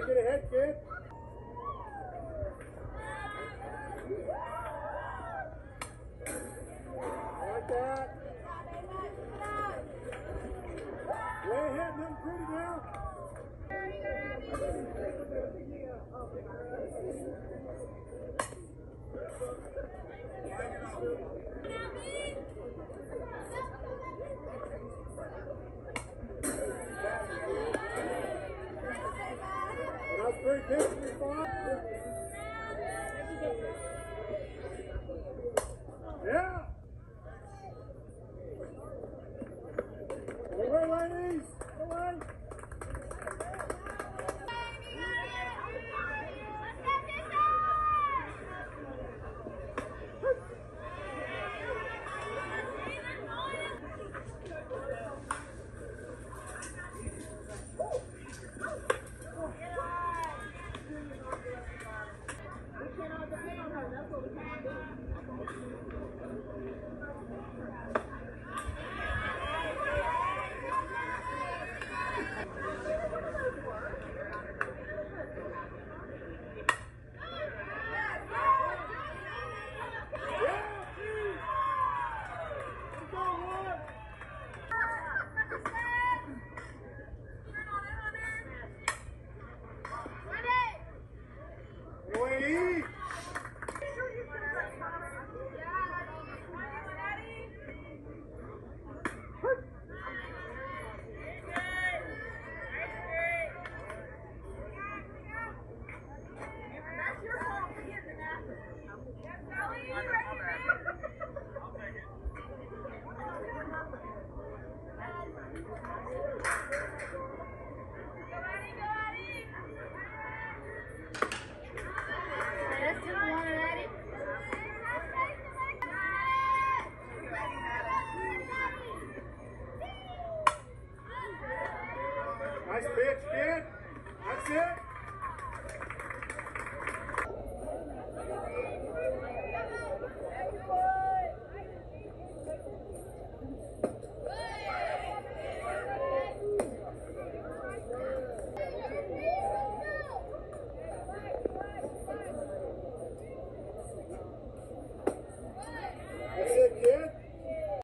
To get ahead, kid. Now. That's Yeah. Away, ladies. Away. We cannot can't do. That's it.